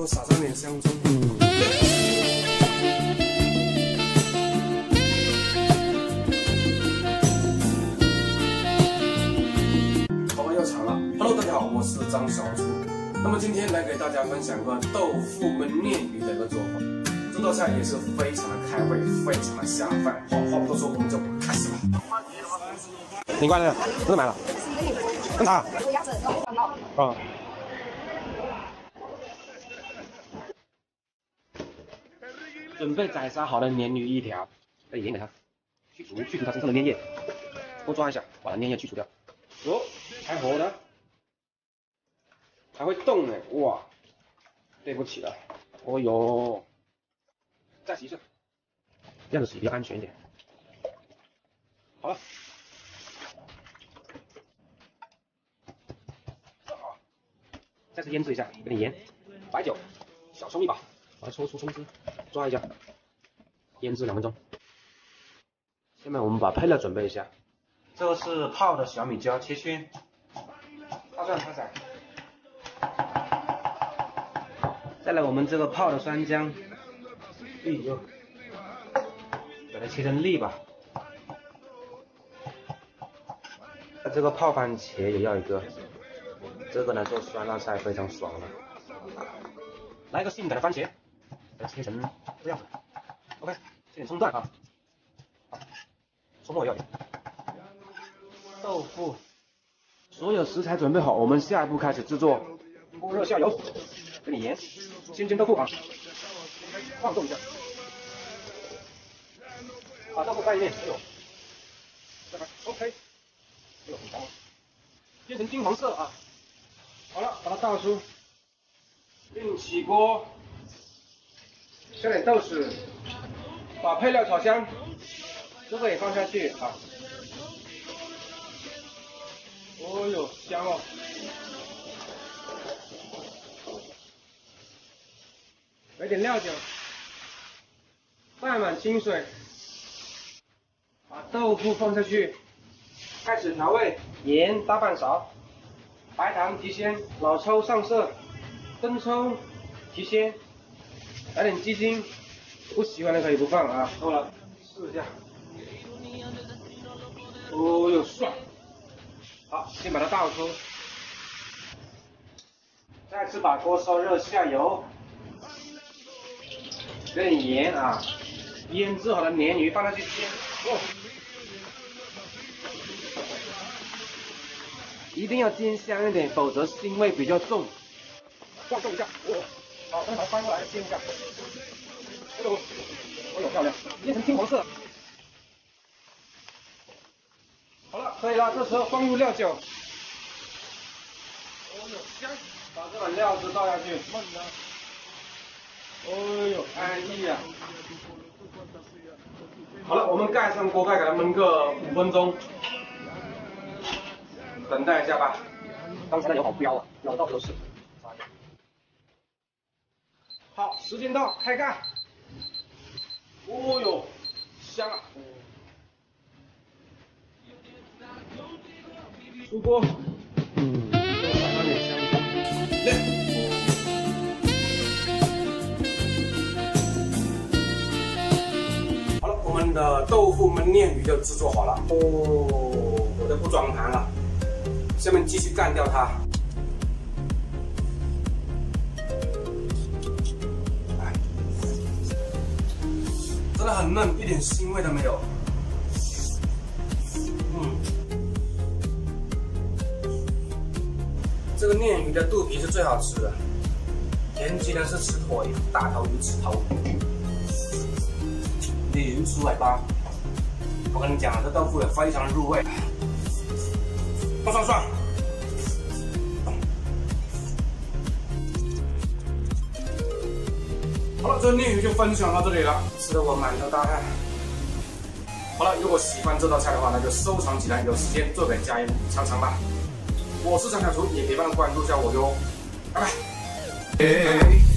多撒上点香葱。口味又长了。Hello，大家好，我是张小厨。那么今天来给大家分享个豆腐焖鲶鱼的一个做法。这道菜也是非常的开胃，非常的下饭。好，话不多说，我们就开始吧。你关了，真的买了。干啥？啊。准备宰杀好的鲶鱼一条，再盐给它去除，去除它身上的粘液，多抓一下，把它粘液去除掉。哦，还活的，还会动呢，哇，对不起了，哦哟，再洗一次，这样子洗比较安全一点。好了，再次腌制一下，给点盐，白酒，小葱一把。把它抽出葱汁，抓一下，腌制两分钟。下面我们把配料准备一下，这个是泡的小米椒，切圈，大蒜、拍仔。再来我们这个泡的酸姜，哎呦，把它切成粒吧。那这个泡番茄也要一个，这个呢做酸辣菜非常爽的。来个性感的番茄。切成这样子，OK，切点葱段啊，葱末要点，豆腐，所有食材准备好，我们下一步开始制作。锅热下油，给点盐，先煎豆腐啊，晃动一下，把豆腐翻一面，再翻，OK，变成金黄色啊，好了，把它倒出，另起锅。加点豆豉，把配料炒香，这个也放下去啊。哦呦，香哦！来点料酒，拌满清水，把豆腐放下去，开始调味，盐大半勺，白糖提鲜，老抽上色，生抽提鲜。来点鸡精，不喜欢的可以不放啊。够了，试一下。哦哟，帅！好，先把它倒出。再次把锅烧热，下油，有点盐啊。腌制好的鲶鱼放上去煎。哦。一定要煎香一点，否则腥味比较重。晃动一下。哦好，正好翻过来煎一下。这个，哦哟，漂亮，变成金黄色。好了，可以了，这时候放入料酒。哎呦，香！把这碗料子倒下去，焖的。哦哟，安逸啊！好了，我们盖上锅盖，给它焖个五分钟。等待一下吧。刚才的油好飙啊，飙到都是。好，时间到，开干。哦呦，香啊！出锅。嗯。好了，我们的豆腐焖鲶鱼就制作好了。哦，我就不装盘了。下面继续干掉它。的很嫩，一点腥味都没有。嗯，这个鲶鱼的肚皮是最好吃的，田鸡呢是吃腿，大头鱼吃头。鲤鱼吃尾巴，我跟你讲，这豆腐也非常入味。涮涮涮。好了，这鲶鱼就分享到这里了，吃的我满头大汗。好了，如果喜欢这道菜的话，那就收藏起来，有时间做给家人尝尝吧。我是张小厨，也别忘了关注一下我哟，拜拜。